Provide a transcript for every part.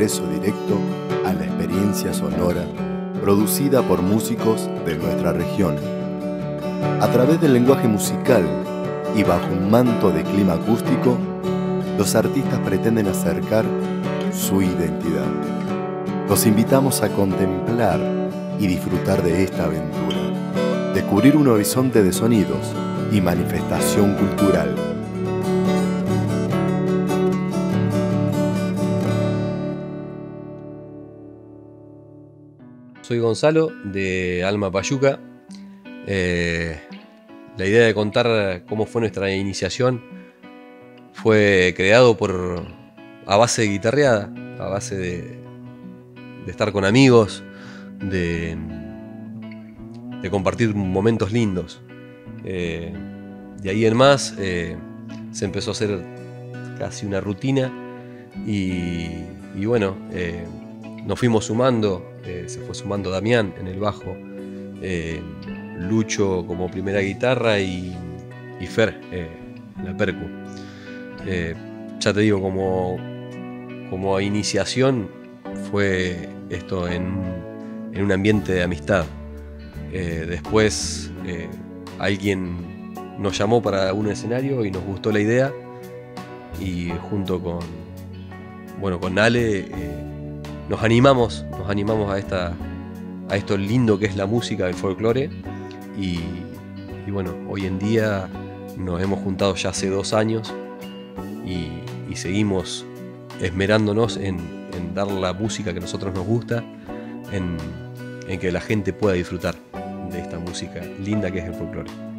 ingreso directo a la experiencia sonora producida por músicos de nuestra región. A través del lenguaje musical y bajo un manto de clima acústico, los artistas pretenden acercar su identidad. Los invitamos a contemplar y disfrutar de esta aventura, descubrir un horizonte de sonidos y manifestación cultural. Soy Gonzalo de Alma Payuca. Eh, la idea de contar cómo fue nuestra iniciación fue creado por a base de guitarreada, a base de, estar con amigos, de, de compartir momentos lindos. Eh, de ahí en más eh, se empezó a hacer casi una rutina y, bueno, nos fuimos sumando, se fue sumando Damián en el bajo, Lucho como primera guitarra y, Fer en la percu. ya te digo, como, como iniciación fue esto en, en un ambiente de amistad. después alguien nos llamó para un escenario y nos gustó la idea y junto con bueno con Ale eh, nos animamos nos animamos a esta a esto lindo que es la música del folclore y, bueno hoy en día nos hemos juntado ya hace dos años y, seguimos esmerándonos en, dar la música que a nosotros nos gusta en, en que la gente pueda disfrutar de esta música linda que es el folclore.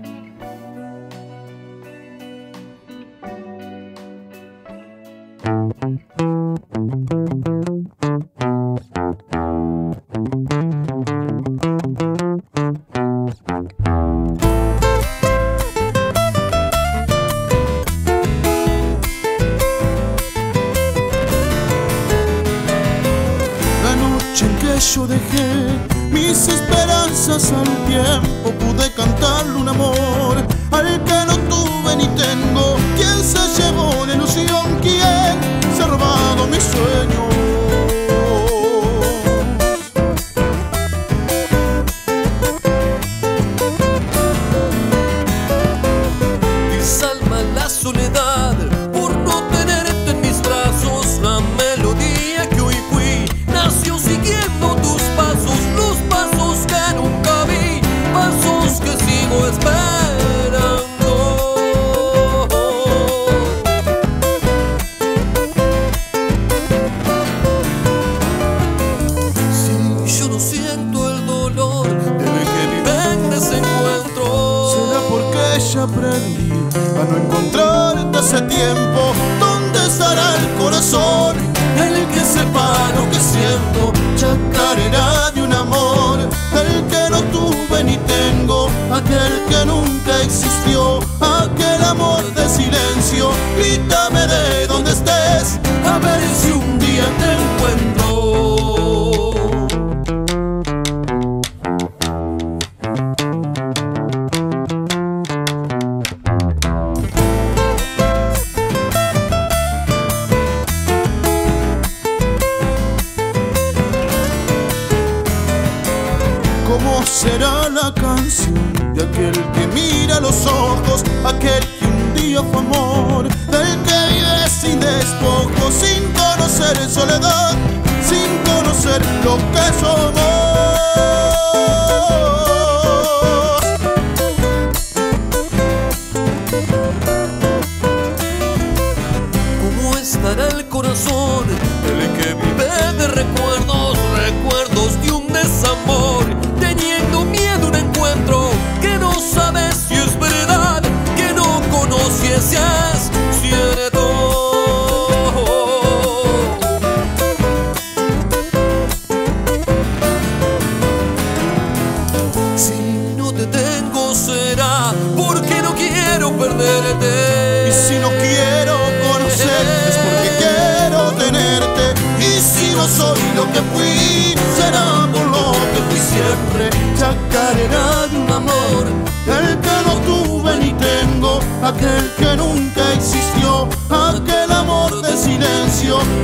Yo dejé mis esperanzas al tiempo pude cantarle un amor al que no tuve ni tengo. ¿Quién se llevó but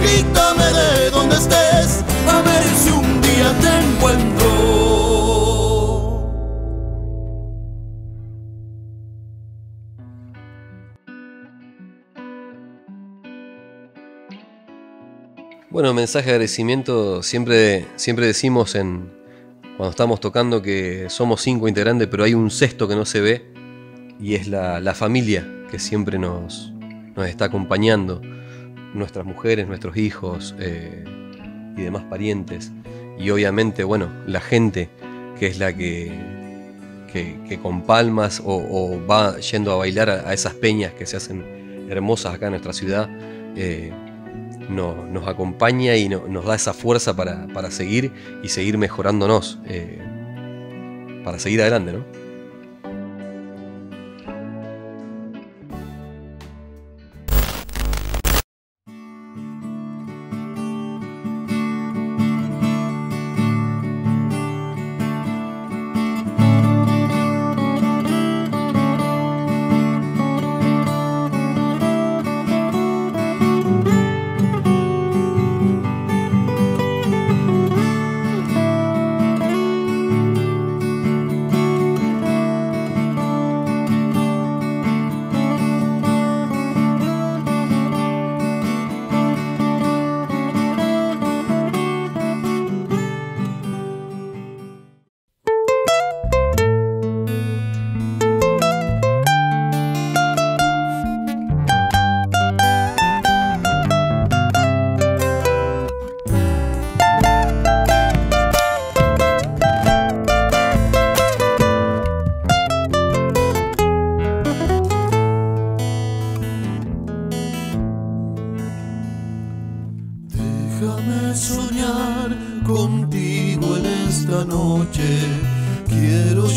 grítame de donde estés, a ver si un día te encuentro. Bueno, mensaje de agradecimiento, siempre, siempre decimos en, cuando estamos tocando que somos cinco integrantes, pero hay un sexto que no se ve y es la, la familia que siempre nos, nos está acompañando nuestras mujeres, nuestros hijos eh, y demás parientes, y obviamente, bueno, la gente que es la que, que, con palmas o, va yendo a bailar a, esas peñas que se hacen hermosas acá en nuestra ciudad. eh, no- nos acompaña y no- nos da esa fuerza para, para seguir y seguir mejorándonos, eh, para seguir adelante, ¿no?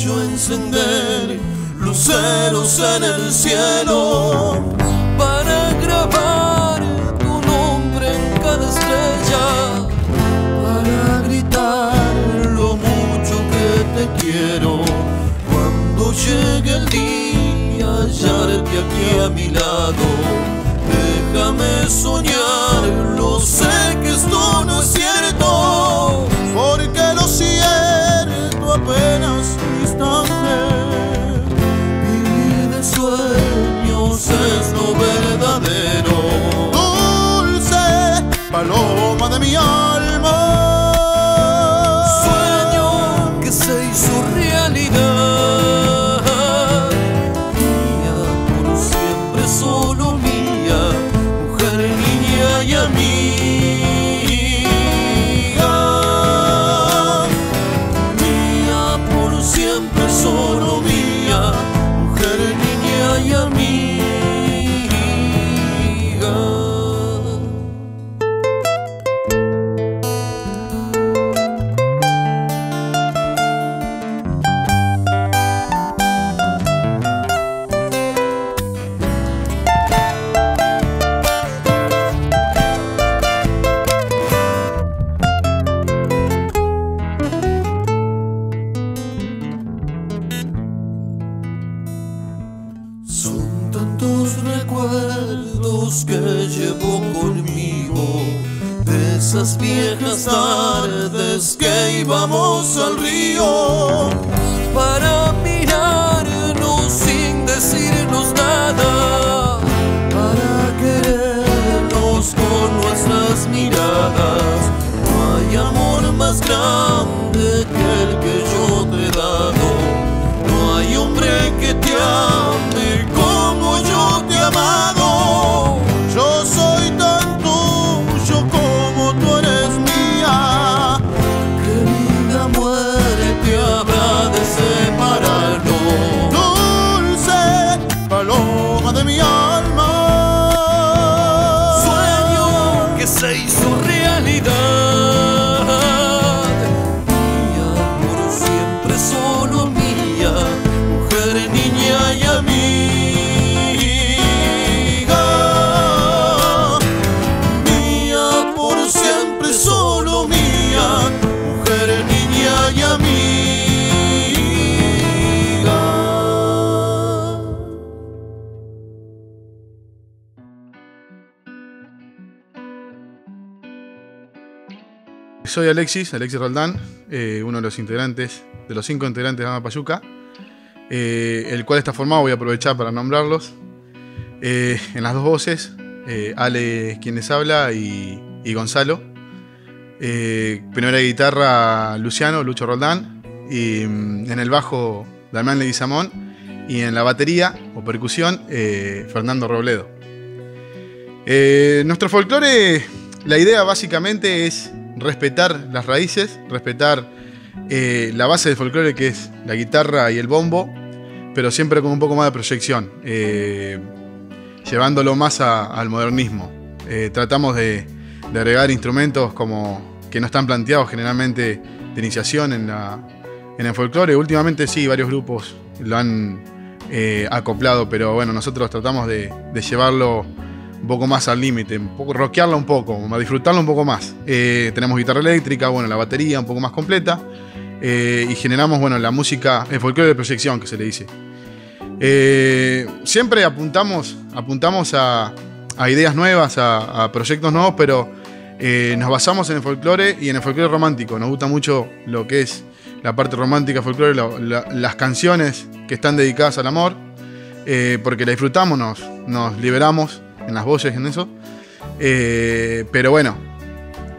Yo encender luceros en el cielo para grabar tu nombre en cada estrella. para gritar lo mucho que te quiero. Cuando llegue el día, hallarte aquí a mi lado. Déjame soñar, lo sé que esto no es cierto, porque lo siento apenas Vivir de sueños es lo verdadero. Dulce paloma de mi alma. Soy Alexis, Alexis Roldán, eh, uno de los integrantes, de los cinco integrantes de Ama Payuca, eh, el cual está formado, voy a aprovechar para nombrarlos. Eh, en las dos voces, Ale quien les habla y, y Gonzalo. Primera guitarra Luciano, Lucho Roldán. Y mm, en el bajo Damián Leguizamón. Y en la batería o percusión Fernando Robledo. Nuestro folclore, la idea básicamente es respetar las raíces, respetar eh, la base del folclore que es la guitarra y el bombo, pero siempre con un poco más de proyección, eh, llevándolo más al modernismo. Eh, tratamos de, agregar instrumentos como que no están planteados generalmente de iniciación en, el folclore. Últimamente sí, varios grupos lo han acoplado, pero bueno, nosotros tratamos de llevarlo un poco más al límite, un poco rockearlo un poco, a disfrutarlo un poco más. Eh, tenemos guitarra eléctrica, bueno, la batería un poco más completa eh, y generamos, bueno, la música, el folclore de proyección que se le dice. Eh, siempre apuntamos, apuntamos a, ideas nuevas, a, proyectos nuevos, pero nos basamos en el folclore y en el folclore romántico. Nos gusta mucho lo que es la parte romántica folclore, la- la- las canciones que están dedicadas al amor, porque la disfrutamos, nos liberamos en las voces, en eso. Eh, pero bueno,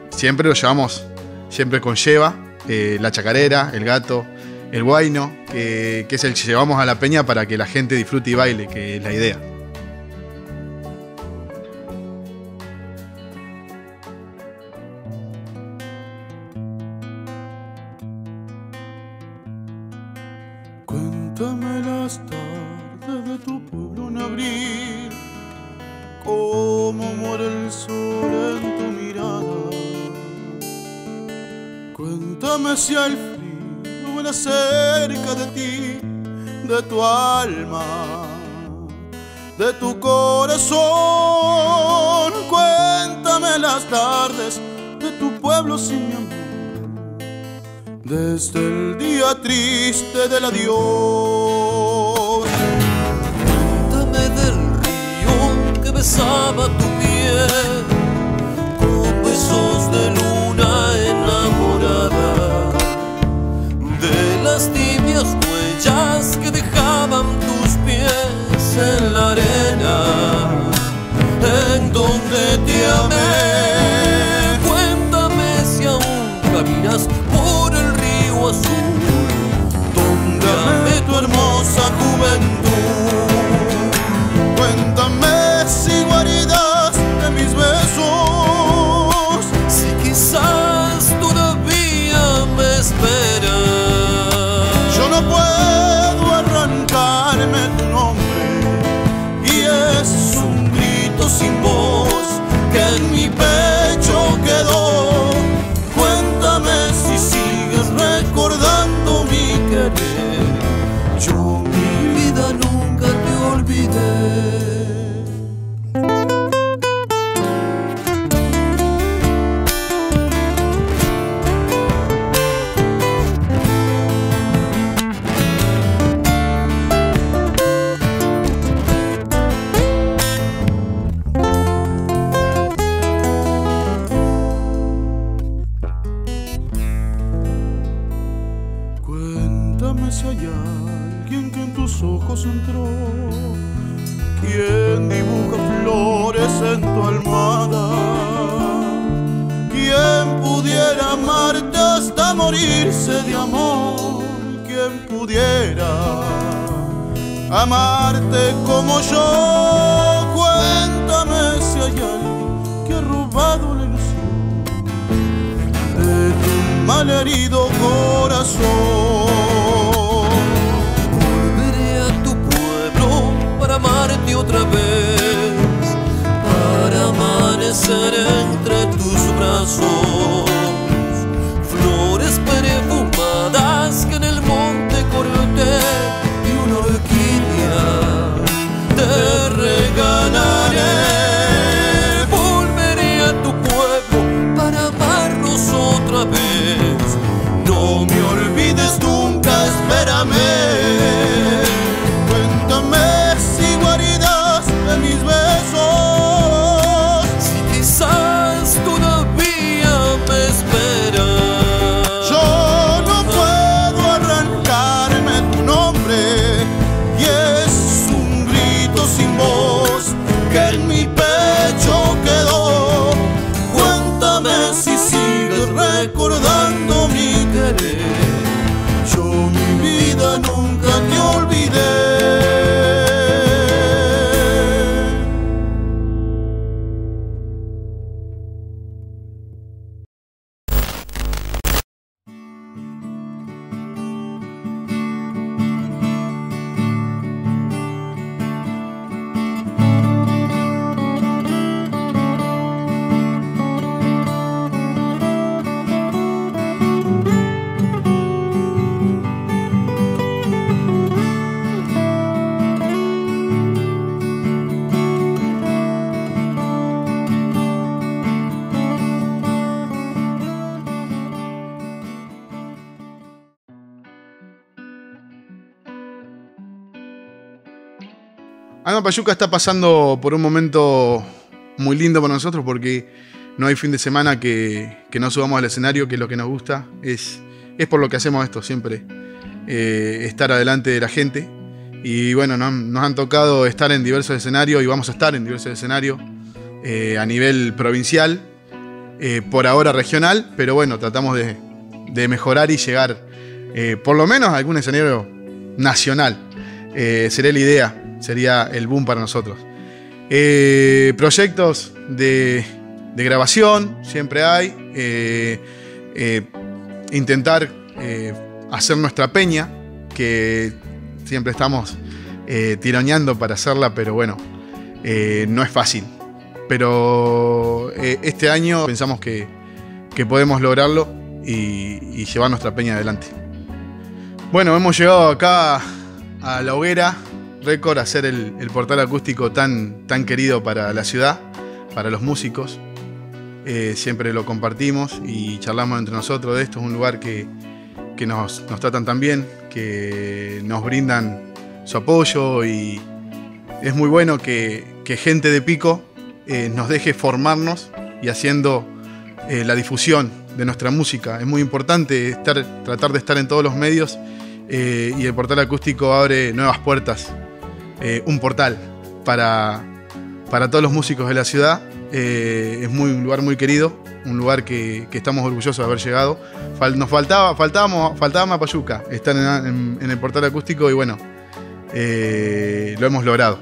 siempre lo llevamos, siempre conlleva eh, la chacarera, el gato, el guayno, que, que es el que llevamos a la peña para que la gente disfrute y baile, que es la idea. Cuéntame si el frío vuela cerca de ti, de tu alma, de tu corazón. Cuéntame las tardes de tu pueblo sin mi amor. Desde el día triste del adiós. Cuéntame del río que besaba tu piel con besos de luna las tibias huellas que dejaban tus pies en la arena, como yo? Cuéntame si hay alguien que ha robado la ilusión de tu malherido corazón. Volveré a tu pueblo para amarte otra vez, para amanecer entre tus brazos. comer. Alma Payuca está pasando por un momento muy lindo para nosotros porque no hay fin de semana que, no subamos al escenario, que lo que nos gusta. Es, por lo que hacemos esto siempre. eh, estar adelante de la gente. Y bueno, nos, han- tocado estar en diversos escenarios y vamos a estar en diversos escenarios eh, a nivel provincial, eh, por ahora regional, pero bueno, tratamos de, mejorar y llegar por lo menos a algún escenario nacional. Sería la idea, sería el boom para nosotros. Eh, proyectos de, grabación, siempre hay. Eh, eh, intentar hacer nuestra peña, que siempre estamos tironeando para hacerla, pero bueno, no es fácil. Pero este año pensamos que, que podemos lograrlo y llevar nuestra peña adelante. Bueno, hemos llegado acá a la hoguera récord hacer el, portal acústico tan, querido para la ciudad, para los músicos. Eh, siempre lo compartimos y charlamos entre nosotros de esto. Es un lugar que, nos, tratan tan bien, que nos brindan su apoyo y es muy bueno que, gente de Pico eh, nos deje formarnos y haciendo eh, la difusión de nuestra música. Es muy importante estar, tratar de estar en todos los medios y el portal acústico abre nuevas puertas, eh, un portal para, para todos los músicos de la ciudad. Eh, es muy, un lugar muy querido, un lugar que, que estamos orgullosos de haber llegado. Nos faltaba, faltábamos, faltaba Mapayuca, estar en, en- en el portal acústico y bueno, eh, lo hemos logrado.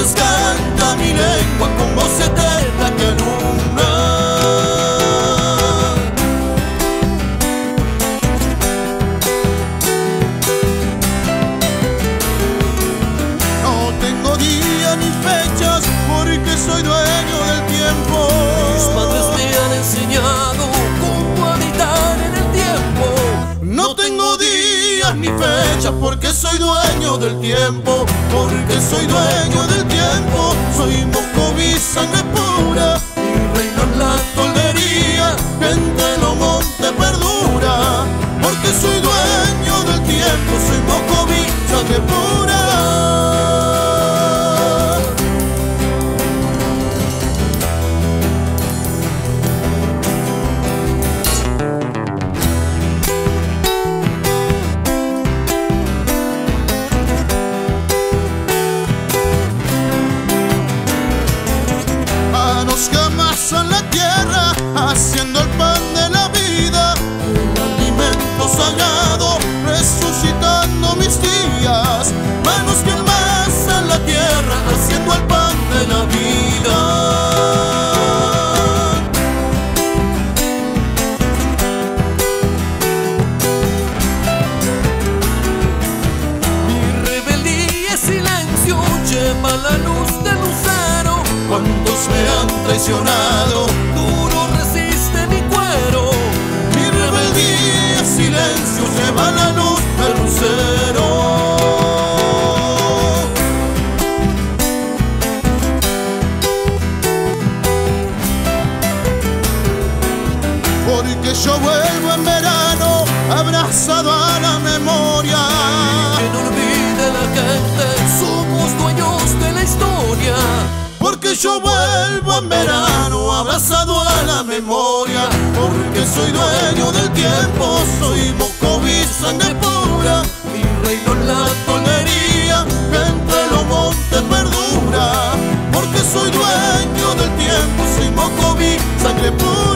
the sky. Duro resiste mi cuero. mi rebeldía, silencio, lleva la luz del lucero. Porque yo vuelvo en verano, abrazado a la memoria. Que no olvide la gente, somos dueños de la historia. Porque yo vuelvo porque soy dueño del tiempo, soy Mocoví, sangre pura, mi reino en la tonería, entre los montes perdura, porque soy dueño del tiempo, soy Mocoví, sangre pura.